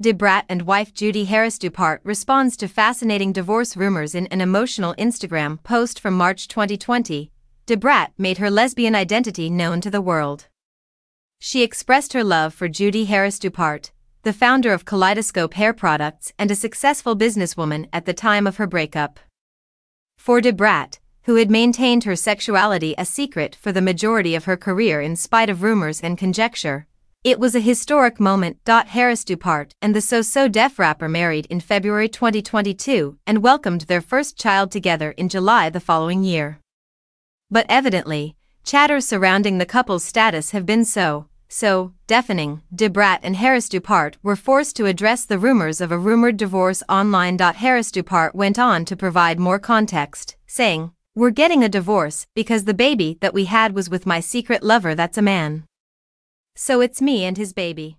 Da Brat and wife Judy Harris Dupart responds to fascinating divorce rumors in an emotional Instagram post from March 2020. Da Brat made her lesbian identity known to the world. She expressed her love for Judy Harris Dupart, the founder of Kaleidoscope Hair Products and a successful businesswoman at the time of her breakup. For Da Brat, who had maintained her sexuality a secret for the majority of her career in spite of rumors and conjecture, it was a historic moment. Harris Dupart and the So So Def rapper married in February 2022 and welcomed their first child together in July the following year. But evidently, chatter surrounding the couple's status have been so, so deafening. Da Brat and Harris Dupart were forced to address the rumors of a rumored divorce online. Harris Dupart went on to provide more context, saying, We're getting a divorce because the baby that we had was with my secret lover that's a man. So it's me and his baby.